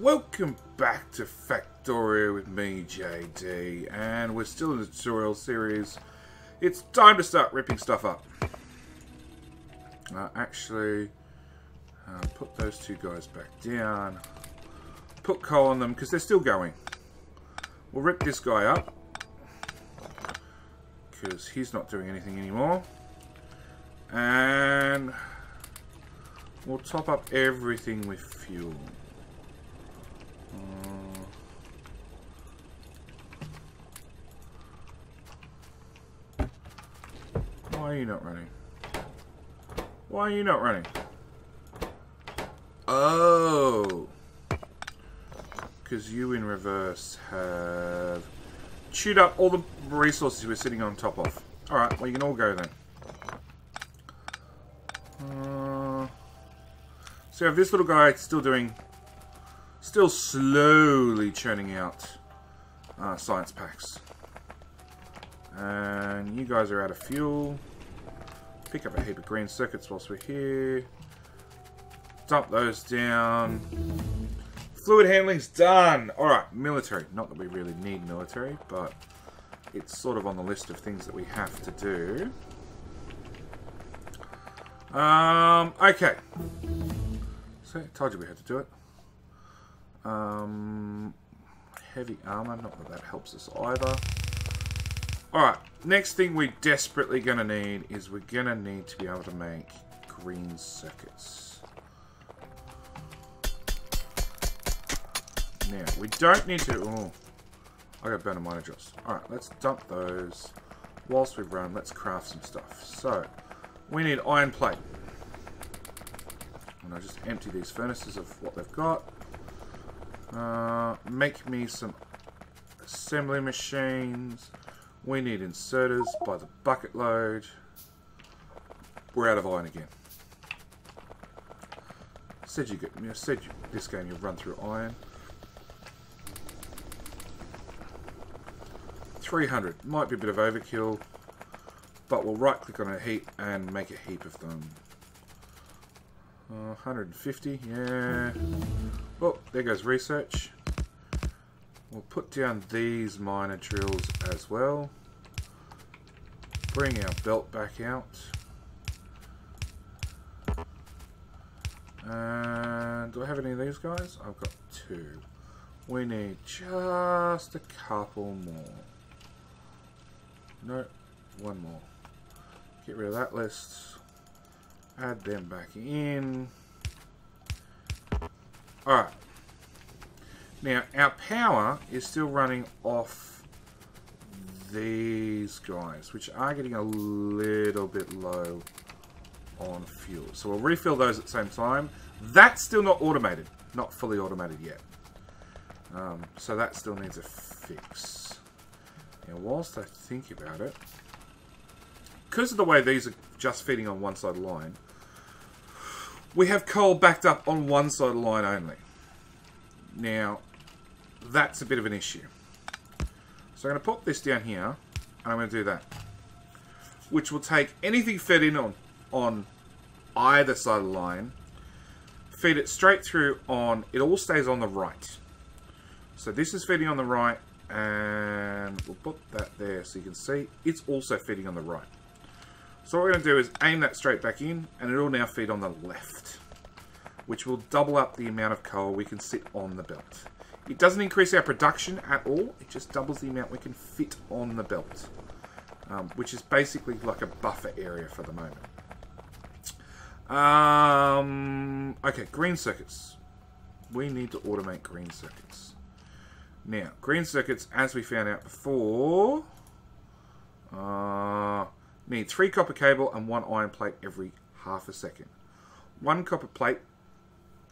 Welcome back to Factorio with me, JD, and we're still in the tutorial series. It's time to start ripping stuff up. Uh, actually, uh, put those two guys back down. Put coal on them, because they're still going. We'll rip this guy up, because he's not doing anything anymore. And we'll top up everything with fuel. Why are you not running? Why are you not running? Oh! Because you in reverse have chewed up all the resources we're sitting on top of. Alright, well you can all go then. Uh, so if this little guy is still doing Still slowly churning out uh, science packs. And you guys are out of fuel. Pick up a heap of green circuits whilst we're here. Dump those down. Fluid handling's done. Alright, military. Not that we really need military, but it's sort of on the list of things that we have to do. Um, okay. So, told you we had to do it. Um, heavy armor, not that that helps us either. Alright, next thing we're desperately going to need is we're going to need to be able to make green circuits. Now, we don't need to... Oh, I got burner miner drills. Alright, let's dump those. Whilst we run, let's craft some stuff. So, we need iron plate. And I'll just empty these furnaces of what they've got. Uh, make me some assembly machines. We need inserters by the bucket load. We're out of iron again. Said you get, you said you, this game you run through iron. 300 might be a bit of overkill, but we'll right click on a heap and make a heap of them. Uh, 150, yeah. Oh, there goes research. We'll put down these miner drills as well. Bring our belt back out. And do I have any of these guys? I've got two. We need just a couple more. No, one more. Get rid of that list. Add them back in. Alright. Now, our power is still running off these guys, which are getting a little bit low on fuel. So we'll refill those at the same time. That's still not automated. Not fully automated yet. Um, so that still needs a fix. Now, whilst I think about it, because of the way these are just feeding on one side of the line, we have coal backed up on one side of the line only. Now, that's a bit of an issue. So I'm going to pop this down here, and I'm going to do that. Which will take anything fed in on, on either side of the line, feed it straight through on, it all stays on the right. So this is feeding on the right, and we'll put that there so you can see it's also feeding on the right. So what we're going to do is aim that straight back in, and it will now feed on the left, which will double up the amount of coal we can sit on the belt. It doesn't increase our production at all, it just doubles the amount we can fit on the belt, um, which is basically like a buffer area for the moment. Um, okay, green circuits. We need to automate green circuits. Now, green circuits, as we found out before, uh, Need three copper cable and one iron plate every half a second. One copper plate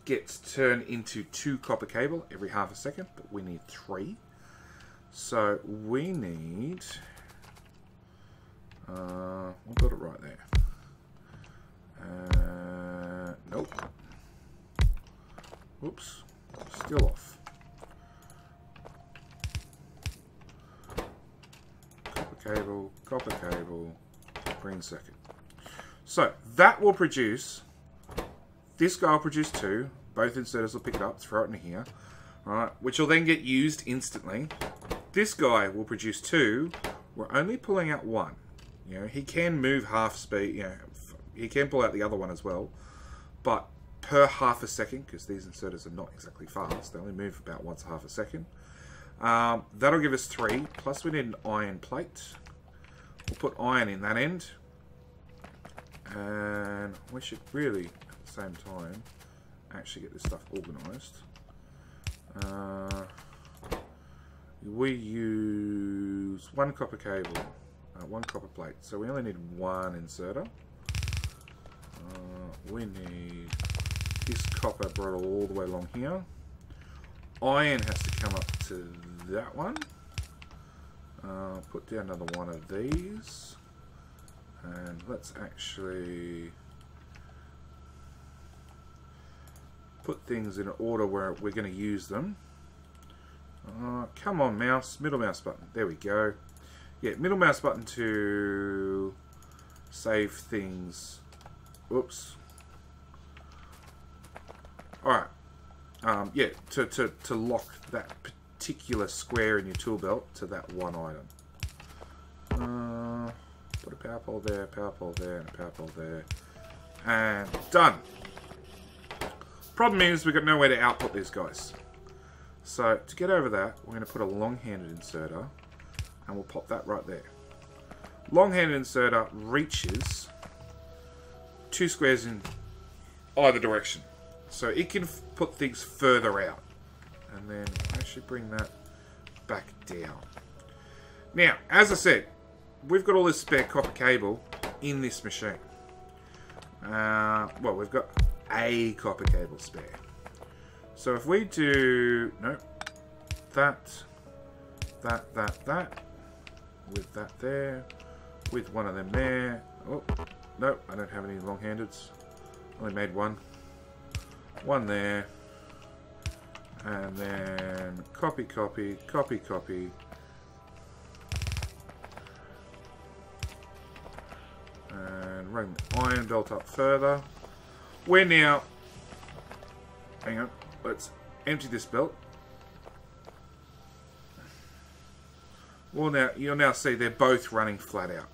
gets turned into two copper cable every half a second, but we need three. So we need... Uh, we'll it right there. Uh, nope. Oops. Still off. Copper cable, copper cable, green circuit. So that will produce, this guy will produce two, Both inserters will pick it up, throw it in here. right, which will then get used instantly. This guy will produce two. We're only pulling out one. You know, he can move half speed, you know, he can pull out the other one as well. But per half a second, because these inserters are not exactly fast, they only move about once a half a second. Um, that'll give us three, plus we need an iron plate. We'll put iron in that end. And we should really, at the same time, actually get this stuff organised. Uh, we use one copper cable, uh, one copper plate, so we only need one inserter. Uh, we need this copper brought all the way along here. Iron has to come up to that one. Put down another one of these. And let's actually put things in an order where we're going to use them. Uh, come on, mouse. Middle mouse button. There we go. Yeah, middle mouse button to save things. Oops. Alright. Um, yeah, to, to, to lock that particular square in your tool belt to that one item. Uh, put a power pole there, power pole there, and a power pole there. And done. Problem is, we've got nowhere to output these guys. So, to get over that, we're going to put a long-handed inserter, and we'll pop that right there. Long-handed inserter reaches two squares in either direction. So it can put things further out. And then actually bring that back down. Now, as I said, we've got all this spare copper cable in this machine. Uh, well, we've got a copper cable spare. So if we do, nope, that, that, that, that, with that there, with one of them there. Oh, no, I don't have any long-handeds. Only made one. One there. And then copy, copy, copy, copy. And run the iron belt up further. We're now... Hang on. Let's empty this belt. Well, now you'll now see they're both running flat out.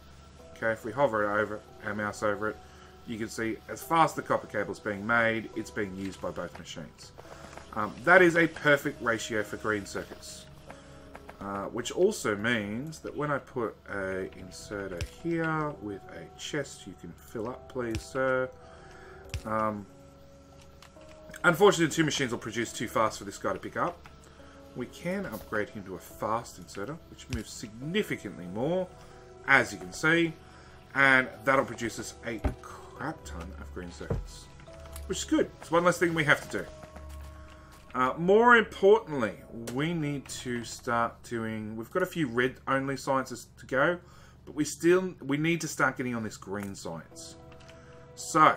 Okay, if we hover it over our mouse over it, you can see as fast the copper cable is being made, it's being used by both machines. Um, that is a perfect ratio for green circuits. Uh, which also means that when I put a inserter here with a chest you can fill up please sir. Um, unfortunately the two machines will produce too fast for this guy to pick up. We can upgrade him to a fast inserter which moves significantly more as you can see and that'll produce us a crap ton of green circuits. Which is good. It's one less thing we have to do. Uh, more importantly, we need to start doing... We've got a few red-only sciences to go, but we still we need to start getting on this green science. So,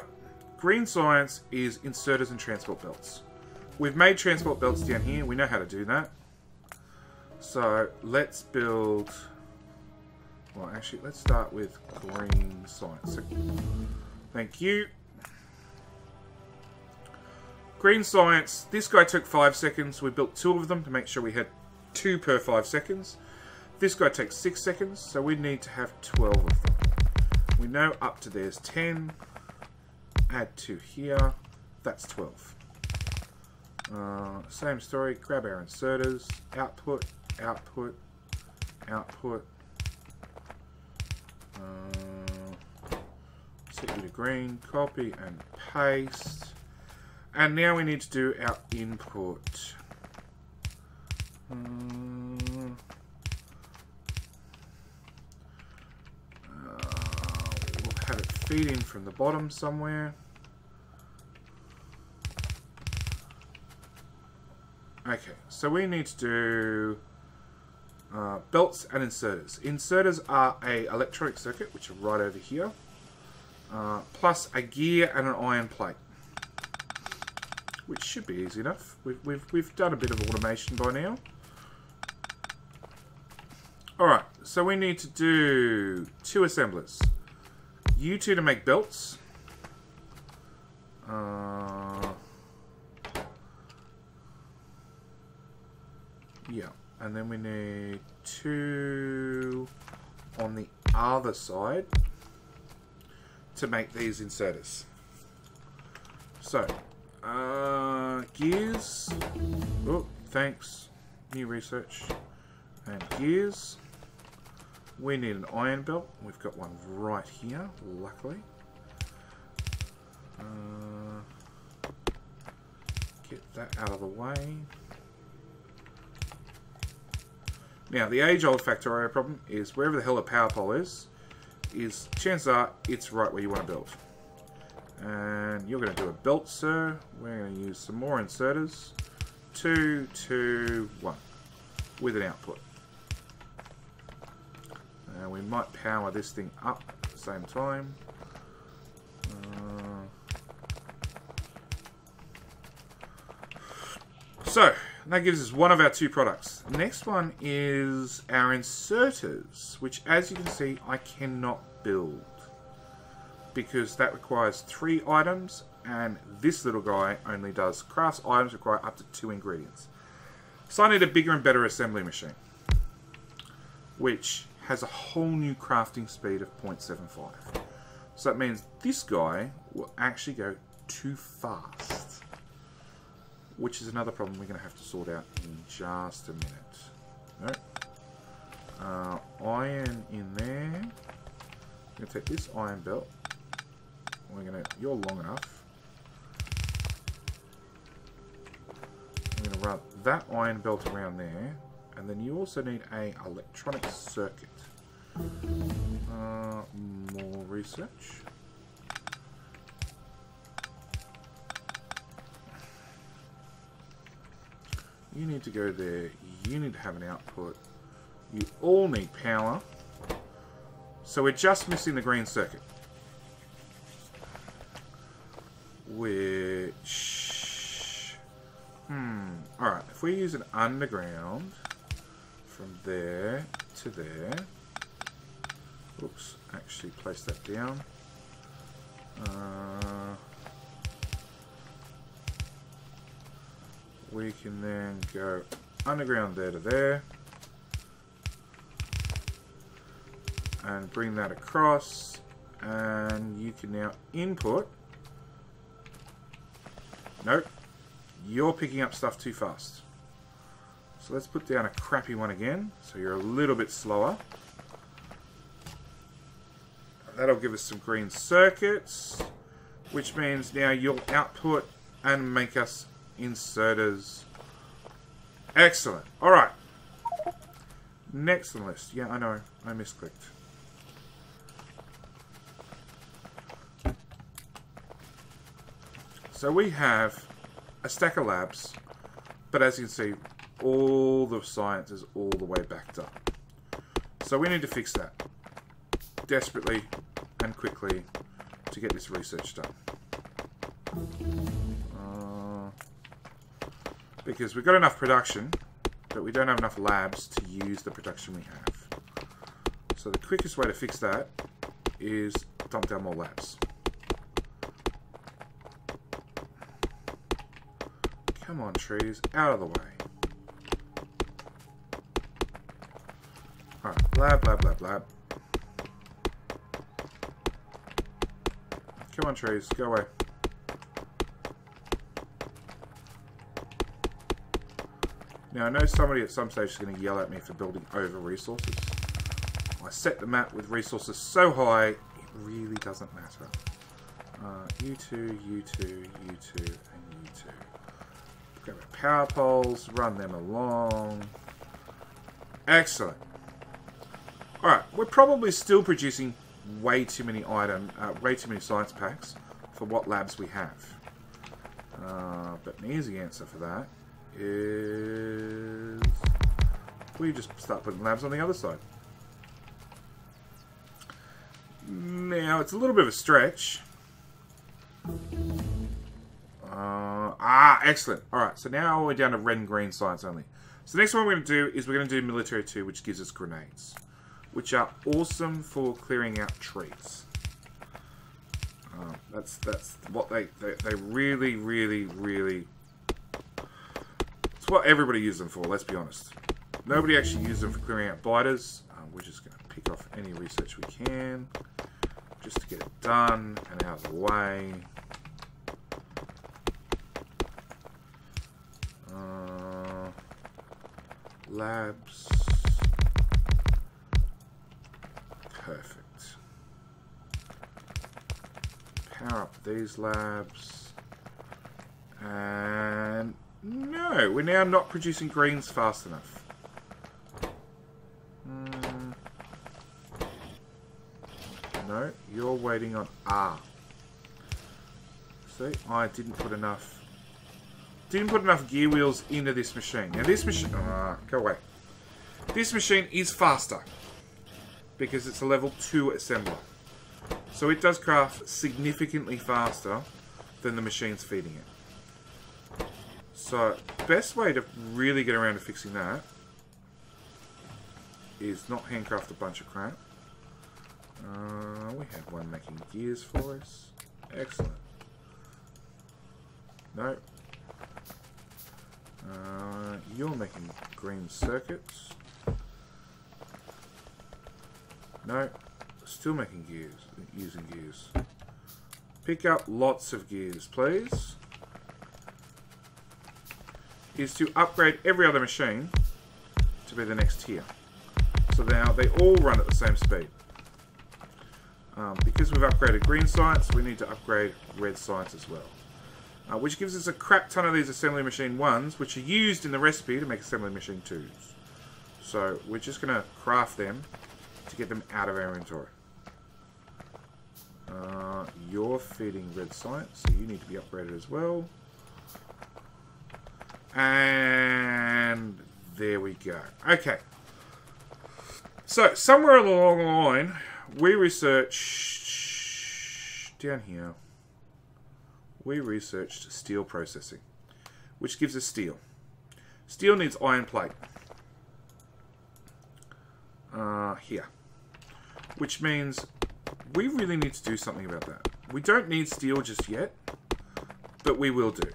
green science is inserters and transport belts. We've made transport belts down here. We know how to do that. So, let's build... Well, actually, let's start with green science. Thank you. Green science. This guy took five seconds. We built two of them to make sure we had two per five seconds. This guy takes six seconds, so we need to have 12 of them. We know up to there's 10. Add two here. That's 12. Uh, same story. Grab our inserters. Output, output, output. Uh, set you to green. Copy and paste. And now we need to do our input. Uh, we'll have it feed in from the bottom somewhere. Okay, so we need to do uh, belts and inserters. Inserters are a electronic circuit, which are right over here, uh, plus a gear and an iron plate which should be easy enough. We've, we've, we've done a bit of automation by now. Alright, so we need to do two assemblers. You two to make belts. Uh, yeah, and then we need two on the other side to make these inserters. So, uh, gears. Oh, thanks. New research. And gears. We need an iron belt. We've got one right here, luckily. Uh, get that out of the way. Now, the age-old Factorio problem is wherever the hell a power pole is, is chances are it's right where you want to build. And you're going to do a belt, sir. We're going to use some more inserters. Two, two, one. With an output. And we might power this thing up at the same time. Uh, so, that gives us one of our two products. Next one is our inserters, which as you can see, I cannot build. Because that requires three items, and this little guy only does crafts items require up to two ingredients. So I need a bigger and better assembly machine. Which has a whole new crafting speed of 0.75. So that means this guy will actually go too fast which is another problem we're going to have to sort out in just a minute. Nope. Uh, iron in there. I'm going to take this iron belt. We're to, you're long enough. Going to run that iron belt around there. And then you also need a electronic circuit. Uh, more research. You need to go there. You need to have an output. You all need power. So we're just missing the green circuit. Which... Hmm. Alright, if we use an underground from there to there... Oops, actually place that down. Uh... we can then go underground there to there and bring that across and you can now input nope you're picking up stuff too fast so let's put down a crappy one again so you're a little bit slower that'll give us some green circuits which means now you'll output and make us inserters. Excellent. All right. Next on the list. Yeah, I know. I misclicked. So we have a stack of labs, but as you can see, all the science is all the way backed up. So we need to fix that desperately and quickly to get this research done. Uh, because we've got enough production, but we don't have enough labs to use the production we have. So the quickest way to fix that is dump down more labs. Come on, trees, out of the way. Alright, lab, lab, lab, lab. Come on, trees, go away. Now I know somebody at some stage is going to yell at me for building over resources. I set the map with resources so high, it really doesn't matter. Uh, U2, U2, U2, U2. Power poles, run them along. Excellent. Alright, we're probably still producing way too many item, uh, way too many science packs for what labs we have. Uh, but an easy answer for that is we just start putting labs on the other side. Now, it's a little bit of a stretch. Ah, excellent. Alright, so now we're down to red and green science only. So next one we're going to do is we're going to do military 2, which gives us grenades. Which are awesome for clearing out trees. Uh, that's that's what they, they, they really, really, really It's what everybody uses them for, let's be honest. Nobody actually uses them for clearing out biters. Um, we're just going to pick off any research we can just to get it done and out of the way. Labs. Perfect. Power up these labs. And no, we're now not producing greens fast enough. Mm. No, you're waiting on R. See, I didn't put enough didn't put enough gear wheels into this machine. Now this machine, uh, go away. This machine is faster because it's a level 2 assembler. So it does craft significantly faster than the machine's feeding it. So, best way to really get around to fixing that is not handcraft a bunch of crap. Uh, we have one making gears for us. Excellent. No, uh, you're making green circuits. No, still making gears, using gears. Pick up lots of gears, please. Is to upgrade every other machine to be the next tier. So now they all run at the same speed. Um, because we've upgraded green sites, we need to upgrade red sites as well uh, which gives us a crap ton of these assembly machine 1s, which are used in the recipe to make assembly machine 2s. So we're just going to craft them to get them out of our inventory. Uh, you're feeding red sites, so you need to be upgraded as well. And there we go. Okay. So, somewhere along the line, we research down here we researched steel processing, which gives us steel. Steel needs iron plate. Uh, here. Which means we really need to do something about that. We don't need steel just yet, but we will do.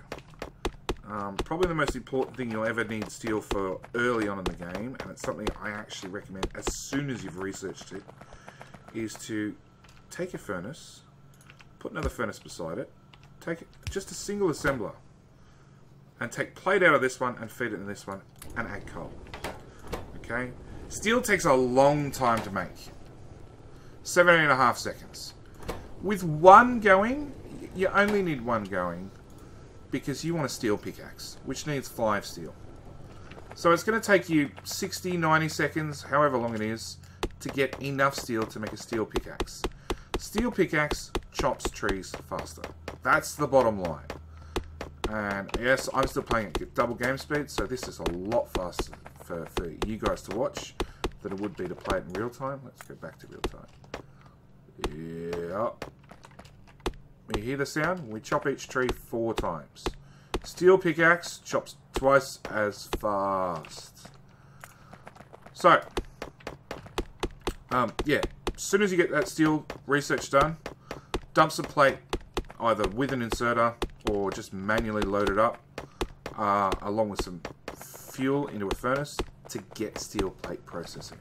Um, probably the most important thing you'll ever need steel for early on in the game, and it's something I actually recommend as soon as you've researched it, is to take a furnace, put another furnace beside it, Take just a single assembler and take plate out of this one and feed it in this one and add coal. Okay? Steel takes a long time to make. Seven and a half seconds. With one going, you only need one going because you want a steel pickaxe, which needs five steel. So it's going to take you 60, 90 seconds, however long it is, to get enough steel to make a steel pickaxe. Steel pickaxe chops trees faster. That's the bottom line. And yes, I'm still playing at double game speed, so this is a lot faster for, for you guys to watch than it would be to play it in real time. Let's go back to real time. Yep. You hear the sound? We chop each tree four times. Steel pickaxe chops twice as fast. So, um, yeah, as soon as you get that steel research done, dump some plate either with an inserter or just manually load it up uh, along with some fuel into a furnace to get steel plate processing.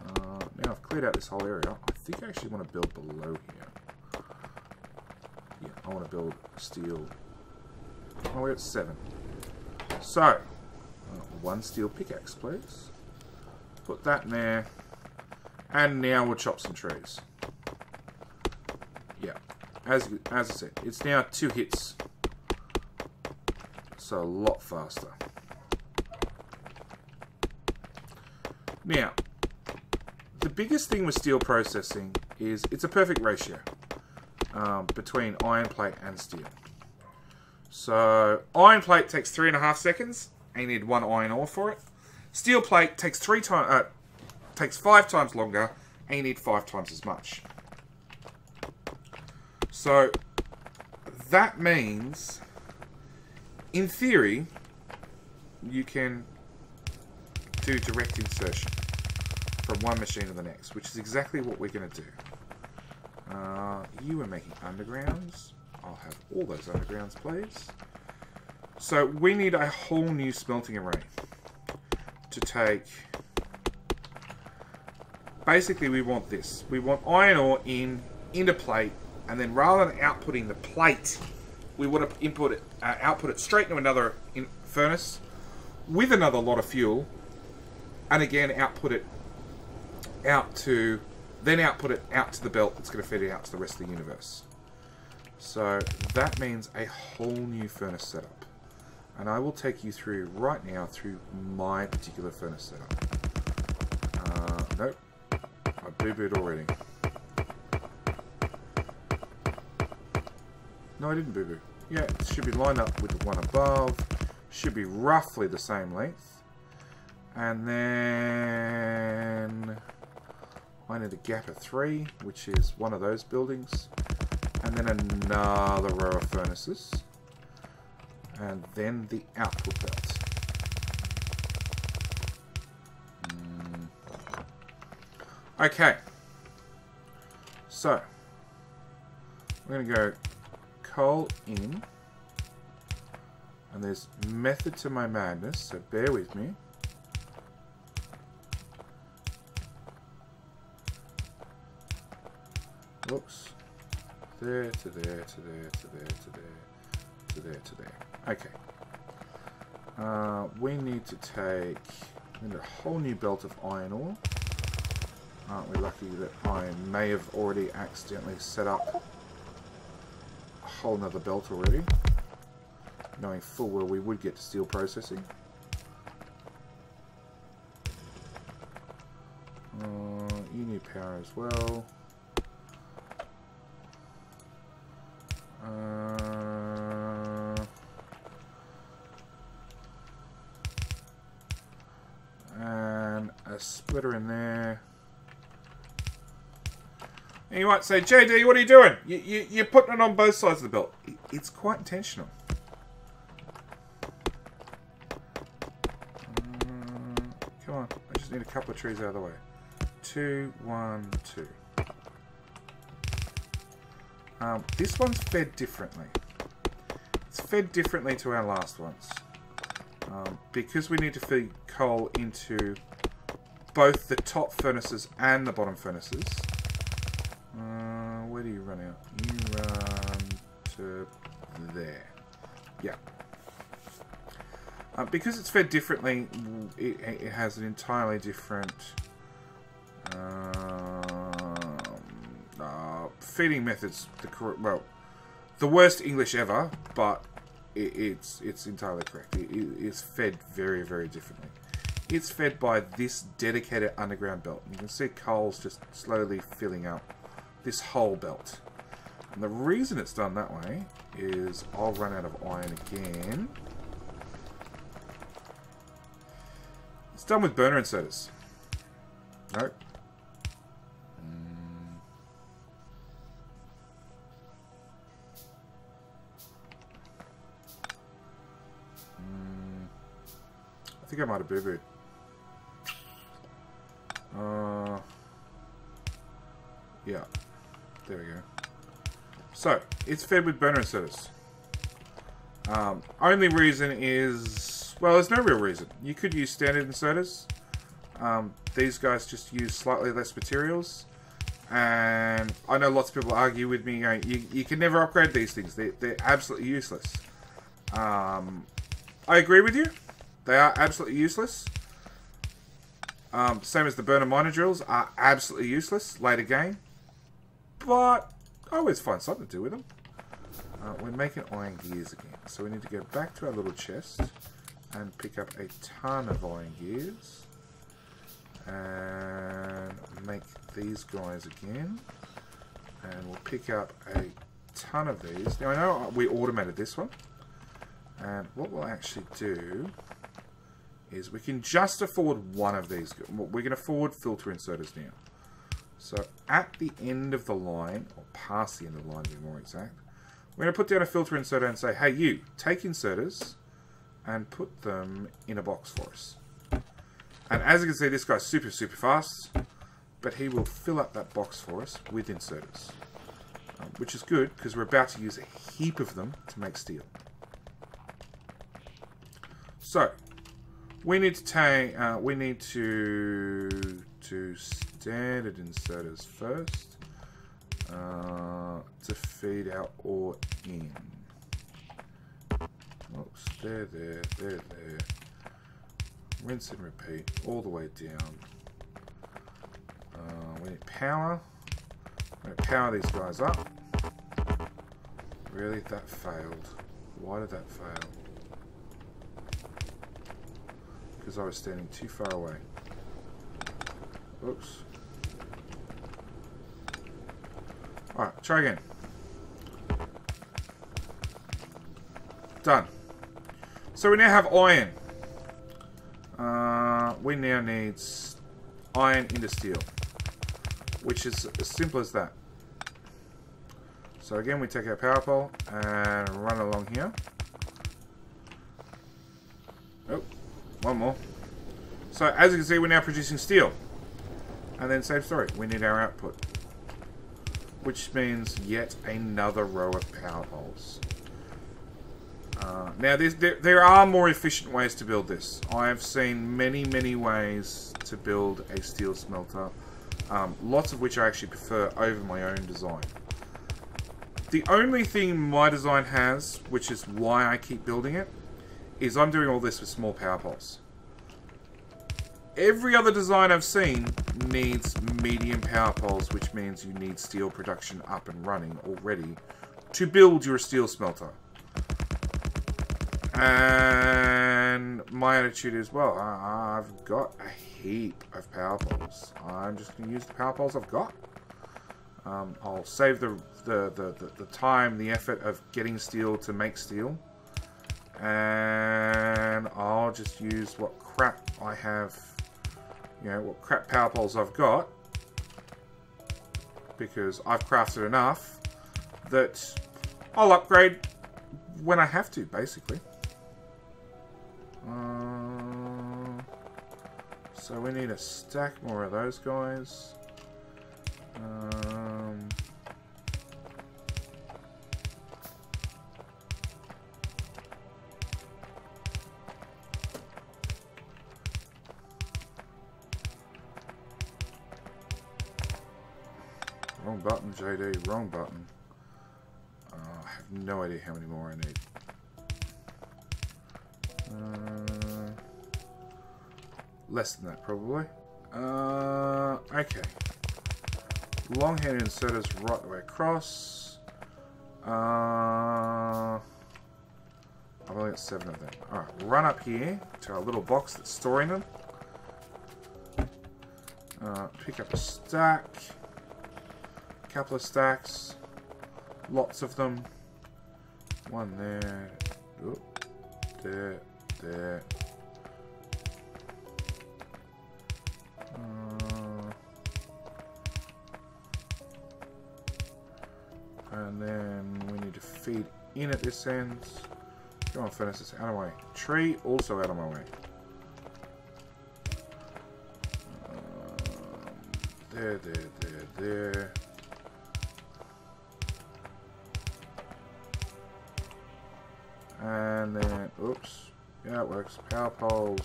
Uh, now I've cleared out this whole area. I think I actually want to build below here. Yeah, I want to build steel. Oh, we got seven. So, uh, one steel pickaxe, please. Put that in there. And now we'll chop some trees. As, as I said, it's now two hits. So a lot faster. Now, the biggest thing with steel processing is it's a perfect ratio um, between iron plate and steel. So iron plate takes three and a half seconds, and you need one iron ore for it. Steel plate takes three times, uh, takes five times longer, and you need five times as much. So that means, in theory, you can do direct insertion from one machine to the next, which is exactly what we're going to do. Uh, you are making undergrounds. I'll have all those undergrounds, please. So we need a whole new smelting array to take... Basically, we want this. We want iron ore in, into plate, and then rather than outputting the plate, we would to input it, uh, output it straight into another in furnace with another lot of fuel, and again output it out to, then output it out to the belt that's going to feed it out to the rest of the universe. So that means a whole new furnace setup. And I will take you through right now through my particular furnace setup. Uh, nope. I boo-booed already. No, I didn't boo-boo. Yeah, it should be lined up with the one above. Should be roughly the same length. And then... I need a gap of three, which is one of those buildings. And then another row of furnaces. And then the output belt. Mm. Okay. So, we're going to go coal in. And there's method to my madness, so bear with me. Oops. There to there to there to there to there to there to there. Okay. Uh, we need to take we need a whole new belt of iron ore. Aren't we lucky that I may have already accidentally set up whole nother belt already? Knowing full well we would get to steel processing. Uh, you need power as well. Uh, and a splitter in there. And you might say, JD, what are you doing? You, you, you're putting it on both sides of the belt. It's quite intentional. Uh, come on, I just need a couple of trees out of the way. Two, one, two. Um, this one's fed differently. It's fed differently to our last ones. Um, because we need to feed coal into both the top furnaces and the bottom furnaces. Because it's fed differently, it, it has an entirely different um, uh, feeding methods. The correct, well, the worst English ever, but it, it's it's entirely correct. It, it's fed very very differently. It's fed by this dedicated underground belt. You can see coal's just slowly filling up this whole belt. And the reason it's done that way is I'll run out of iron again. It's done with burner inserters. Nope. I think I might have boo-booed. Uh, yeah. There we go. So, it's fed with burner inserters. Um, only reason is... Well, there's no real reason. You could use standard inserters. Um, these guys just use slightly less materials. And I know lots of people argue with me, going, you, you can never upgrade these things. They, they're absolutely useless. Um, I agree with you. They are absolutely useless. Um, same as the burner miner drills are absolutely useless later game. But I always find something to do with them. Uh, we're making iron gears again. So we need to go back to our little chest and pick up a ton of iron gears. And make these guys again. And we'll pick up a ton of these. Now I know we automated this one. And what we'll actually do is we can just afford one of these. We can afford filter inserters now. So at the end of the line, or past the end of the line to be more exact, we're going to put down a filter inserter and say, hey you, take inserters and put them in a box for us. And as you can see, this guy's super, super fast, but he will fill up that box for us with inserters. Um, which is good, because we're about to use a heap of them to make steel. So, we need to take, uh, we need to do standard inserters first uh, to feed our ore in. Oops, there, there, there, there. Rinse and repeat all the way down. Uh, we need power. We need power these guys up. Really? That failed. Why did that fail? Because I was standing too far away. Oops. Alright, try again. Done. So we now have iron. Uh, we now need iron into steel. Which is as simple as that. So again, we take our power pole and run along here. Oh, one more. So as you can see, we're now producing steel. And then same story, we need our output. Which means yet another row of power poles. Uh, now, there, there are more efficient ways to build this. I've seen many, many ways to build a steel smelter. Um, lots of which I actually prefer over my own design. The only thing my design has, which is why I keep building it, is I'm doing all this with small power poles. Every other design I've seen needs medium power poles, which means you need steel production up and running already to build your steel smelter. And my attitude is, well, I've got a heap of power poles. I'm just going to use the power poles I've got. Um, I'll save the, the, the, the, the time, the effort of getting steel to make steel. And I'll just use what crap I have you know, what crap power poles I've got, because I've crafted enough that I'll upgrade when I have to, basically. Uh, so we need to stack more of those guys. Um, Wrong button, JD. Wrong button. Uh, I have no idea how many more I need. Uh, less than that, probably. Uh, okay. Long-hand inserters right the way across. Uh, I've only got seven of them. Alright, run up here to our little box that's storing them. Uh, pick up a stack couple of stacks. Lots of them. One there. There. There. Uh, and then we need to feed in at this end. Come on, furnaces, out of my way. Tree, also out of my way. Um, there, there, there, there. And then, oops, yeah, it works. Power poles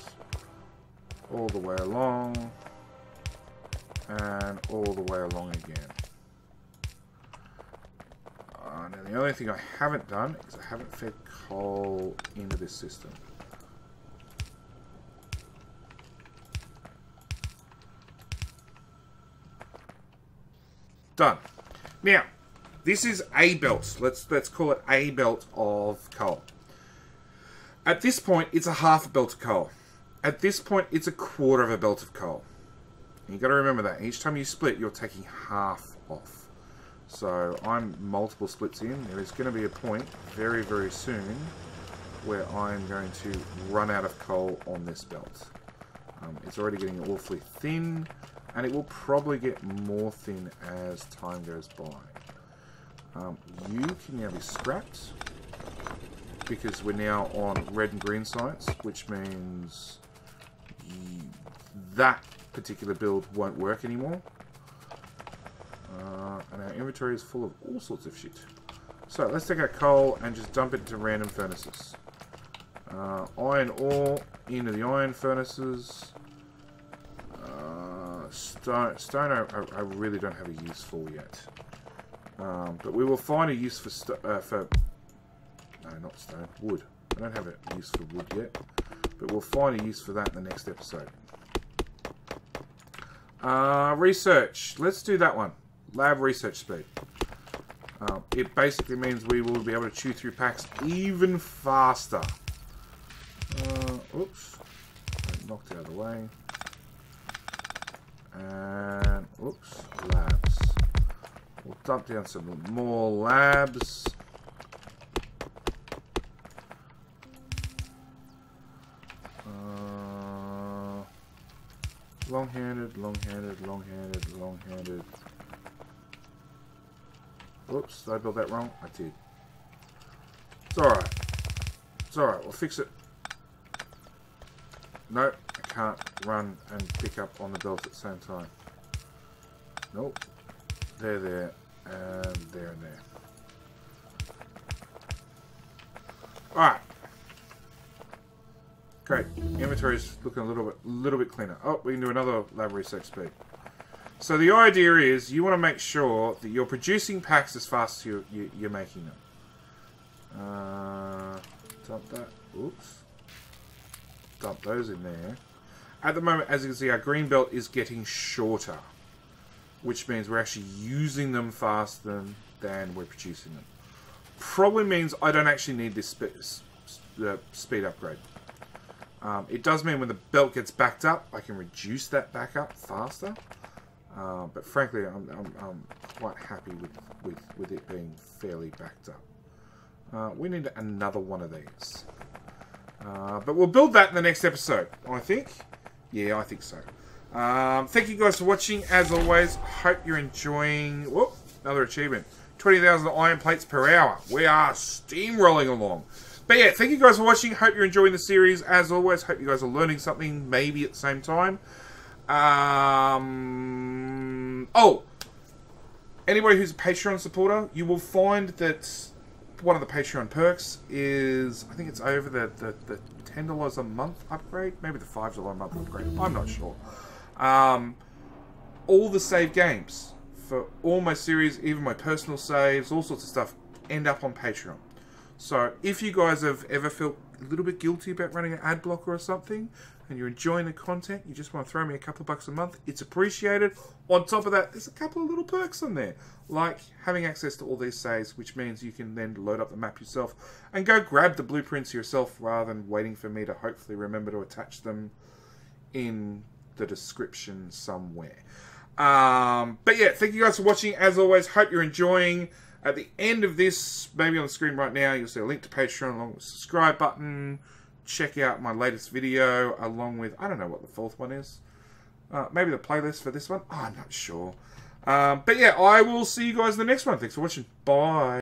all the way along and all the way along again. Uh, now the only thing I haven't done is I haven't fed coal into this system. Done. Now, this is a belt. Let's let's call it a belt of coal. At this point, it's a half a belt of coal. At this point, it's a quarter of a belt of coal. You got to remember that. Each time you split, you're taking half off. So I'm multiple splits in. There is going to be a point very, very soon where I'm going to run out of coal on this belt. Um, it's already getting awfully thin, and it will probably get more thin as time goes by. Um, you can now be scrapped because we're now on red and green sites, which means that particular build won't work anymore. Uh, and our inventory is full of all sorts of shit. So let's take our coal and just dump it into random furnaces. Uh, iron ore into the iron furnaces. Uh, stone, stone I, I, really don't have a use for yet. Um, but we will find a use for, uh, for... No, not stone. Wood. I don't have a use for wood yet. But we'll find a use for that in the next episode. Uh, research. Let's do that one. Lab research speed. Um, it basically means we will be able to chew through packs even faster. Uh, oops. Knocked out of the way. And, oops, labs. We'll dump down some more labs. Long-handed, long-handed, long-handed, long-handed. Oops, did I build that wrong? I did. It's alright. It's alright, we'll fix it. Nope, I can't run and pick up on the belts at the same time. Nope. There, there, and there and there. Alright. Great. Inventory's looking a little bit little bit cleaner. Oh, we can do another lab research speed. So the idea is you want to make sure that you're producing packs as fast as you're, you, are making them. Uh, dump that. Oops dump those in there. At the moment, as you can see, our green belt is getting shorter, which means we're actually using them faster than than we're producing them. Probably means I don't actually need this spe uh, speed upgrade. Um, it does mean when the belt gets backed up, I can reduce that back up faster. Uh, but frankly, I'm, I'm, I'm, quite happy with, with, with it being fairly backed up. Uh, we need another one of these. Uh, but we'll build that in the next episode, I think. Yeah, I think so. Um, thank you guys for watching. As always, hope you're enjoying... Whoop, another achievement. 20,000 iron plates per hour. We are steamrolling along. But yeah, thank you guys for watching. Hope you're enjoying the series. As always, hope you guys are learning something, maybe at the same time. Um, oh, anybody who's a Patreon supporter, you will find that one of the Patreon perks is, I think it's over the, the, the $10 a month upgrade, maybe the $5 a month upgrade, I'm not sure. Um, all the save games for all my series, even my personal saves, all sorts of stuff, end up on Patreon. So if you guys have ever felt a little bit guilty about running an ad blocker or something, and you're enjoying the content, you just want to throw me a couple of bucks a month, it's appreciated. On top of that, there's a couple of little perks on there, like having access to all these saves, which means you can then load up the map yourself and go grab the blueprints yourself rather than waiting for me to hopefully remember to attach them in the description somewhere. Um, but yeah, thank you guys for watching. As always, hope you're enjoying. At the end of this, maybe on the screen right now, you'll see a link to Patreon along with the subscribe button check out my latest video along with, I don't know what the fourth one is. Uh, maybe the playlist for this one. Oh, I'm not sure. Um, but yeah, I will see you guys in the next one. Thanks for watching. Bye.